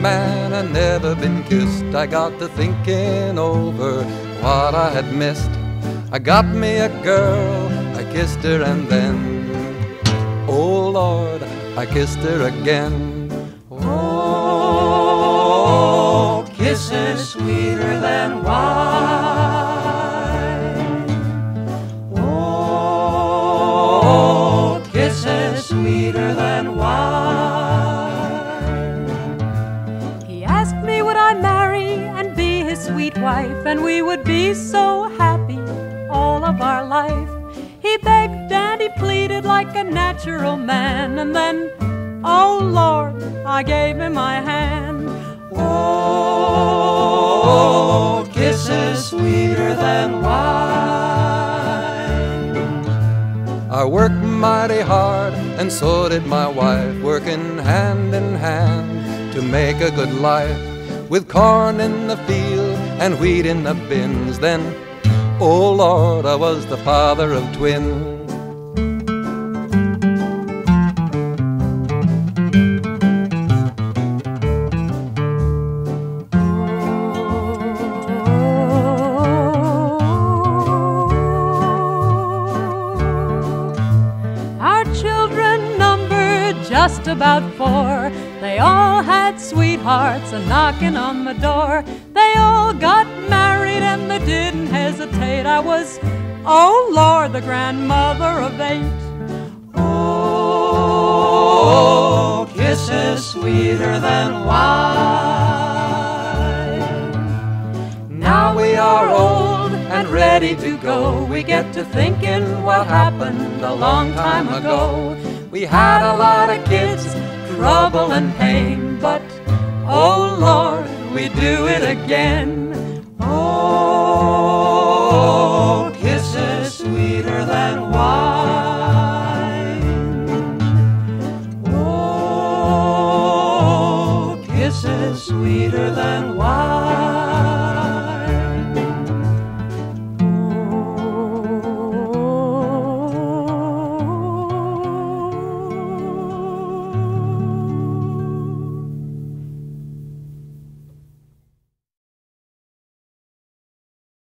man and never been kissed. I got to thinking over what I had missed. I got me a girl, I kissed her and then, oh Lord, I kissed her again. Oh, kisses sweeter than asked me would I marry and be his sweet wife, and we would be so happy all of our life. He begged and he pleaded like a natural man, and then, oh Lord, I gave him my hand. Oh, kisses sweeter than wine. I worked mighty hard, and so did my wife, working hand in hand to make a good life. With corn in the field and wheat in the bins, then, oh Lord, I was the father of twins. Just about four. They all had sweethearts a knocking on the door. They all got married and they didn't hesitate. I was, oh Lord, the grandmother of eight. Oh, kisses sweeter than wine. Now we are old and ready to go. We get to thinking what happened a long time ago. We had a lot of kids, trouble and pain, but oh Lord, we do it again. Oh, kisses sweeter than wine. Oh, kisses sweeter than wine.